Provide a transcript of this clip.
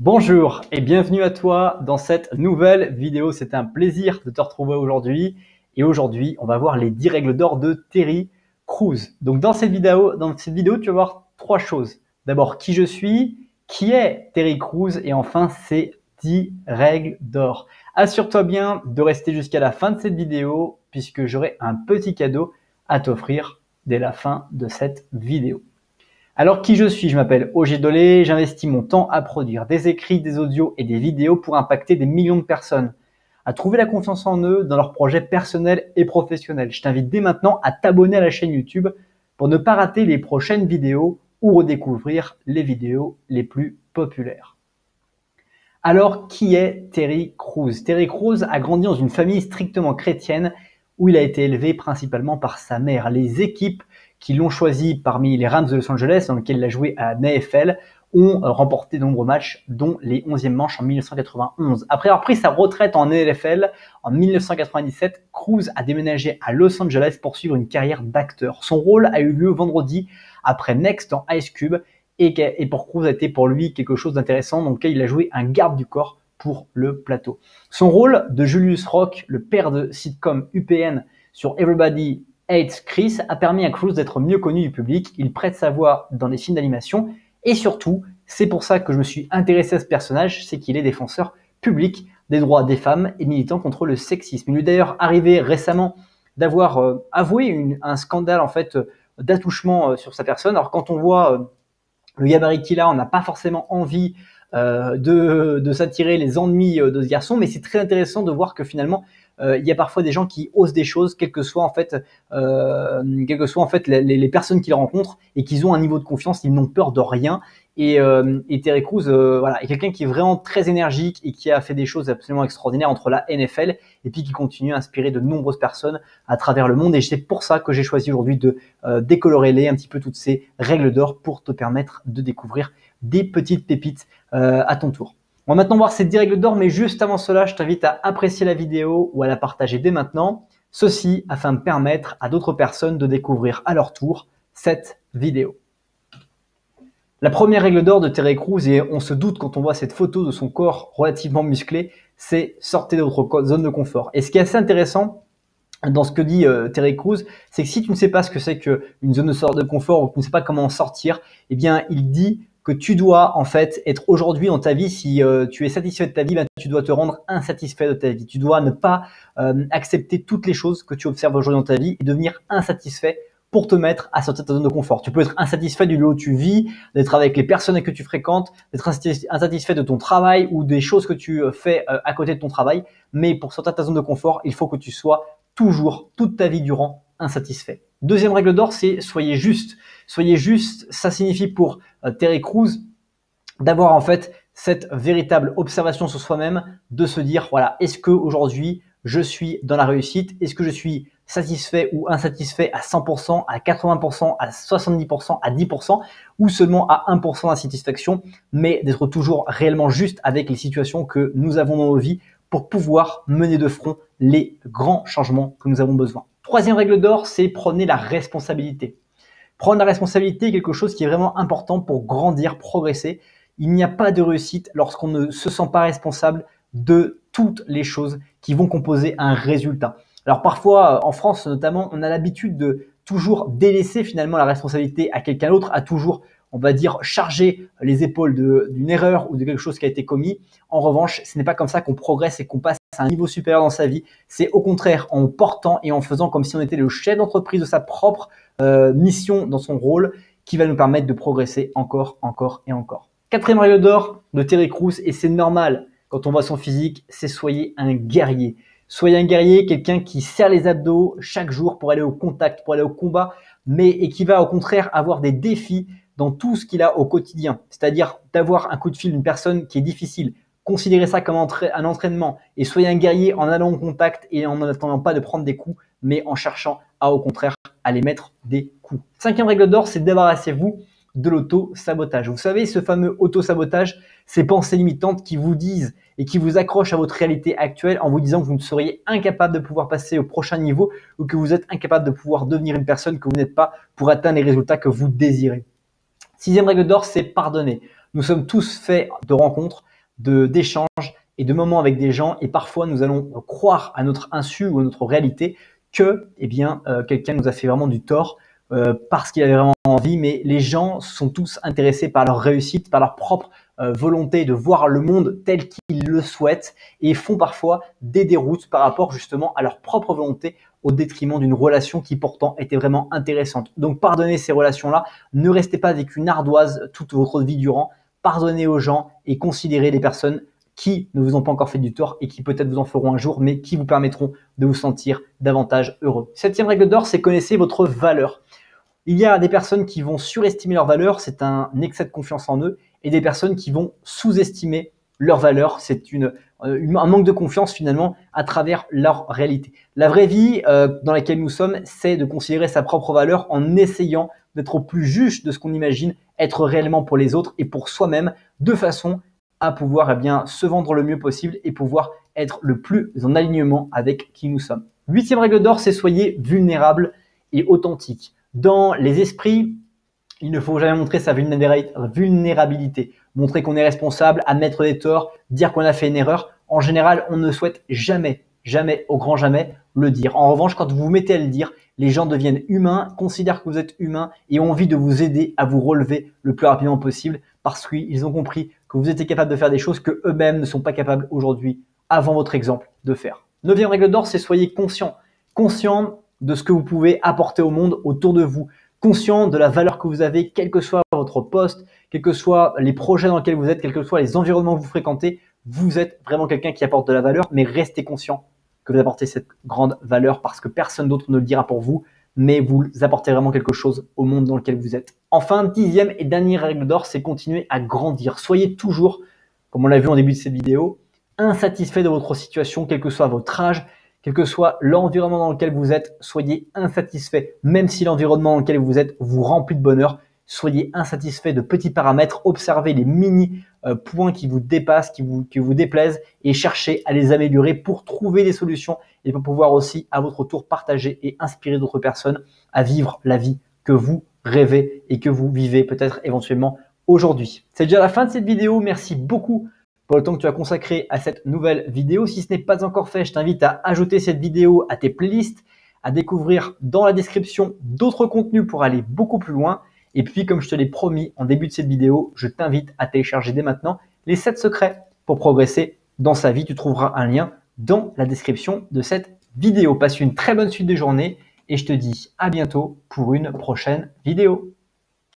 Bonjour et bienvenue à toi dans cette nouvelle vidéo. C'est un plaisir de te retrouver aujourd'hui. Et aujourd'hui, on va voir les 10 règles d'or de Terry Crews. Donc dans cette vidéo, dans cette vidéo, tu vas voir trois choses. D'abord, qui je suis, qui est Terry Crews et enfin ces 10 règles d'or. Assure-toi bien de rester jusqu'à la fin de cette vidéo puisque j'aurai un petit cadeau à t'offrir dès la fin de cette vidéo. Alors qui je suis? Je m'appelle Oger Dolé, j'investis mon temps à produire des écrits, des audios et des vidéos pour impacter des millions de personnes, à trouver la confiance en eux dans leurs projets personnels et professionnels. Je t'invite dès maintenant à t'abonner à la chaîne YouTube pour ne pas rater les prochaines vidéos ou redécouvrir les vidéos les plus populaires. Alors, qui est Terry Crews? Terry Crews a grandi dans une famille strictement chrétienne où il a été élevé principalement par sa mère. Les équipes qui l'ont choisi parmi les Rams de Los Angeles, dans lesquels il a joué à NFL, ont remporté de nombreux matchs, dont les 11e manches en 1991. Après avoir pris sa retraite en NFL en 1997, Cruz a déménagé à Los Angeles pour suivre une carrière d'acteur. Son rôle a eu lieu vendredi après Next en Ice Cube et, pour Cruz a été pour lui quelque chose d'intéressant dans lequel il a joué un garde du corps le plateau. Son rôle de Julius Rock, le père de sitcom UPN sur Everybody Hates Chris a permis à Cruz d'être mieux connu du public. Il prête sa voix dans des films d'animation et surtout, c'est pour ça que je me suis intéressé à ce personnage, c'est qu'il est défenseur public des droits des femmes et militant contre le sexisme. Il lui est d'ailleurs arrivé récemment d'avoir euh, avoué un scandale en fait d'attouchement euh, sur sa personne. Alors quand on voit euh, le gabarit qu'il a, on n'a pas forcément envie de, de s'attirer les ennuis de ce garçon, mais c'est très intéressant de voir que finalement euh, il y a parfois des gens qui osent des choses, quelles que soient en fait, euh, les personnes qu'ils rencontrent et qu'ils ont un niveau de confiance, ils n'ont peur de rien. Et, euh, et Terry Crews, euh, voilà, est quelqu'un qui est vraiment très énergique et qui a fait des choses absolument extraordinaires entre la NFL et puis qui continue à inspirer de nombreuses personnes à travers le monde. Et c'est pour ça que j'ai choisi aujourd'hui de euh, décolorer les un petit peu toutes ces règles d'or pour te permettre de découvrir des petites pépites à ton tour. On va maintenant voir ces 10 règles d'or, mais juste avant cela, je t'invite à apprécier la vidéo ou à la partager dès maintenant. Ceci afin de permettre à d'autres personnes de découvrir à leur tour cette vidéo. La première règle d'or de Terry Crews, et on se doute quand on voit cette photo de son corps relativement musclé, c'est sortir de votre zone de confort. Et ce qui est assez intéressant dans ce que dit euh, Terry Crews, c'est que si tu ne sais pas ce que c'est qu'une zone de confort ou que tu ne sais pas comment en sortir, eh bien, il dit que tu dois en fait être aujourd'hui dans ta vie, si euh, tu es satisfait de ta vie, ben, tu dois te rendre insatisfait de ta vie. Tu dois ne pas euh, accepter toutes les choses que tu observes aujourd'hui dans ta vie et devenir insatisfait pour te mettre à sortir de ta zone de confort. Tu peux être insatisfait du lieu où tu vis, d'être avec les personnes que tu fréquentes, d'être insatisfait de ton travail ou des choses que tu euh, fais à côté de ton travail. Mais pour sortir de ta zone de confort, il faut que tu sois toujours, toute ta vie durant, insatisfait. Deuxième règle d'or, c'est soyez juste. Soyez juste, ça signifie pour euh, Terry Crews d'avoir en fait cette véritable observation sur soi-même, de se dire voilà, est-ce que aujourd'hui je suis dans la réussite? Est-ce que je suis satisfait ou insatisfait à 100%, à 80%, à 70%, à 10% ou seulement à 1% d'insatisfaction, mais d'être toujours réellement juste avec les situations que nous avons dans nos vies pour pouvoir mener de front les grands changements que nous avons besoin. Troisième règle d'or, c'est prenez la responsabilité. Prendre la responsabilité est quelque chose qui est vraiment important pour grandir, progresser. Il n'y a pas de réussite lorsqu'on ne se sent pas responsable de toutes les choses qui vont composer un résultat. Alors parfois, en France notamment, on a l'habitude de toujours délaisser finalement la responsabilité à quelqu'un d'autre, à toujours, on va dire, charger les épaules d'une erreur ou de quelque chose qui a été commis. En revanche, ce n'est pas comme ça qu'on progresse et qu'on passe à un niveau supérieur dans sa vie. C'est au contraire en portant et en faisant comme si on était le chef d'entreprise de sa propre euh, mission dans son rôle qui va nous permettre de progresser encore, encore et encore. Quatrième règle d'or de Terry Crews, et c'est normal quand on voit son physique, c'est soyez un guerrier. Soyez un guerrier, quelqu'un qui serre les abdos chaque jour pour aller au contact, pour aller au combat, mais et qui va au contraire avoir des défis dans tout ce qu'il a au quotidien. C'est-à-dire d'avoir un coup de fil d'une personne qui est difficile. Considérez ça comme un entraînement et soyez un guerrier en allant au contact et en n'attendant pas de prendre des coups, mais en cherchant à au contraire aller mettre des coups. Cinquième règle d'or, c'est débarrassez-vous de l'auto-sabotage. Vous savez, ce fameux auto-sabotage, ces pensées limitantes qui vous disent et qui vous accrochent à votre réalité actuelle en vous disant que vous ne seriez incapable de pouvoir passer au prochain niveau ou que vous êtes incapable de pouvoir devenir une personne que vous n'êtes pas pour atteindre les résultats que vous désirez. Sixième règle d'or, c'est pardonner. Nous sommes tous faits de rencontres, de d'échanges et de moments avec des gens et parfois nous allons croire à notre insu ou à notre réalité que eh bien euh, quelqu'un nous a fait vraiment du tort euh, parce qu'il avait vraiment envie mais les gens sont tous intéressés par leur réussite, par leur propre euh, volonté de voir le monde tel qu'ils le souhaitent et font parfois des déroutes par rapport justement à leur propre volonté au détriment d'une relation qui pourtant était vraiment intéressante. Donc pardonnez ces relations-là, ne restez pas avec une ardoise toute votre vie durant, pardonnez aux gens et considérez les personnes qui ne vous ont pas encore fait du tort et qui peut-être vous en feront un jour, mais qui vous permettront de vous sentir davantage heureux. Septième règle d'or, c'est connaissez votre valeur. Il y a des personnes qui vont surestimer leur valeur, c'est un excès de confiance en eux, et des personnes qui vont sous-estimer leur valeur, c'est euh, un manque de confiance finalement à travers leur réalité. La vraie vie euh, dans laquelle nous sommes, c'est de considérer sa propre valeur en essayant d'être au plus juste de ce qu'on imagine être réellement pour les autres et pour soi-même, de façon à pouvoir eh bien, se vendre le mieux possible et pouvoir être le plus en alignement avec qui nous sommes. Huitième règle d'or, c'est soyez vulnérable et authentique. Dans les esprits, il ne faut jamais montrer sa vulnérabilité, montrer qu'on est responsable, admettre des torts, dire qu'on a fait une erreur. En général, on ne souhaite jamais, jamais, au grand jamais, le dire. En revanche, quand vous vous mettez à le dire, les gens deviennent humains, considèrent que vous êtes humain et ont envie de vous aider à vous relever le plus rapidement possible parce qu'ils ont compris que vous étiez capable de faire des choses que eux-mêmes ne sont pas capables aujourd'hui, avant votre exemple, de faire. Neuvième règle d'or, c'est soyez conscient. Conscient de ce que vous pouvez apporter au monde autour de vous. Conscient de la valeur que vous avez, quel que soit votre poste, quels que soient les projets dans lesquels vous êtes, quels que soient les environnements que vous fréquentez, vous êtes vraiment quelqu'un qui apporte de la valeur, mais restez conscient que vous apportez cette grande valeur parce que personne d'autre ne le dira pour vous, mais vous apportez vraiment quelque chose au monde dans lequel vous êtes. Enfin, dixième et dernière règle d'or, c'est continuer à grandir. Soyez toujours, comme on l'a vu en début de cette vidéo, insatisfait de votre situation, quel que soit votre âge, quel que soit l'environnement dans lequel vous êtes, soyez insatisfait. Même si l'environnement dans lequel vous êtes vous remplit de bonheur, soyez insatisfait de petits paramètres, observez les mini euh, points qui vous dépassent, qui vous, qui vous déplaisent et cherchez à les améliorer pour trouver des solutions et pour pouvoir aussi à votre tour partager et inspirer d'autres personnes à vivre la vie que vous rêvez et que vous vivez peut-être éventuellement aujourd'hui. C'est déjà la fin de cette vidéo. Merci beaucoup pour le temps que tu as consacré à cette nouvelle vidéo. Si ce n'est pas encore fait, je t'invite à ajouter cette vidéo à tes playlists, à découvrir dans la description d'autres contenus pour aller beaucoup plus loin. Et puis, comme je te l'ai promis en début de cette vidéo, je t'invite à télécharger dès maintenant les 7 secrets pour progresser dans sa vie. Tu trouveras un lien dans la description de cette vidéo. Passe une très bonne suite de journée et je te dis à bientôt pour une prochaine vidéo.